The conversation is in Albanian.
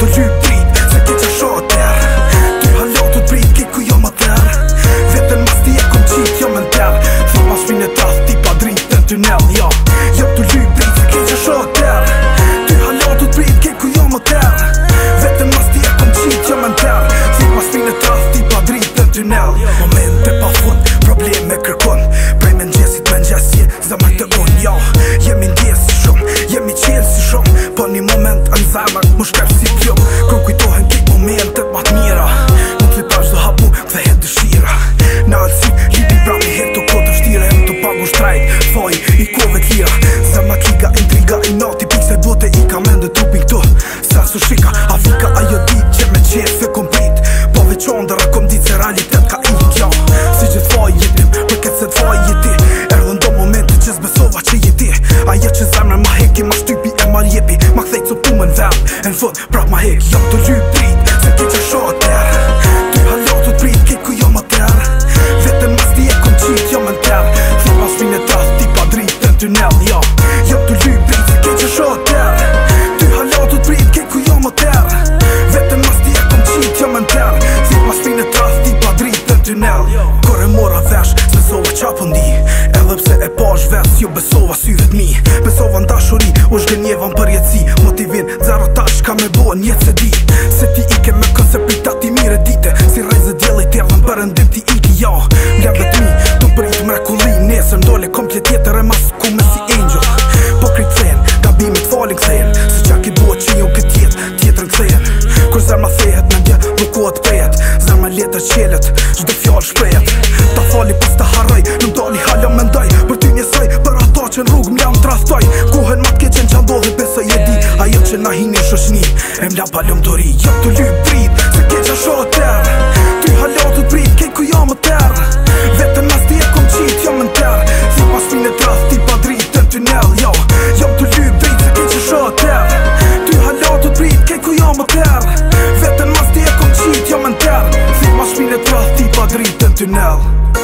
多去。Kujtohet në zemër Më shkep si kjo Kër kujtohen në këtë moment të matë mira Në të lipa qdo hapu dhe jetë dëshira Në alësi lipi pra me herë të kodë të vështira të pagu shtrajt foj, i kove t'lira lira Se ma kika intriga i nati Pikë se bote i ka mendë të tupin këtu Se su shika Afrika ajo ditë që me qërë se Po veqon ndër akom ditë se realitet fët, prap ma hek Jam të ljë prit, se ti që shoh e ter Ty halo të prit, ke ku jam jo e ter Vete mas t'i e kom qit, jam jo e ter Thit pas fin e tas, ti pa drit, në tunel Jam jo. të ljë prit, se ti që shoh e ter Ty halo të prit, ke ku jam e ter Vete mas t'i e kom qit, jam e ter Thit pas fin e tas, ti pa drit, në tunel Kore mora vesh, se sova qapë po ndi Edhe pse e pash vesh, jo besova syvet mi Besova në bojë një se di Se ti ike me kësë për ta ti mire dite Si rejzë djeli jo. të avën për ti ike ti ja Nga vetë mi të përit më rekulli Nesë më dole komplet jetër e mas ku me si angel Po krypë të në da bimë falin këtë Se qa ki bojë që një këtë jetë tjetër në këtë në Kër zërma thehet në një nukua të pëjet Zërma letër qëllet, zdo fjallë shprejet Ta fali pas të harë dëshni E mla palëm të ri Jam të lypë prit Se ke që shohë tërë Ty halot të prit Kej ku jam më tërë Vetën as ti e kom qit Jam më në tërë Thi pas fin e drath Ti pa dritën të nëll jo. Jam të lypë prit Se ke që shohë tërë Ty halot të prit Kej ku jam më tërë Vetën as ti e kom qit Jam më në tërë Thi pas fin e drath Ti pa dritën të nëll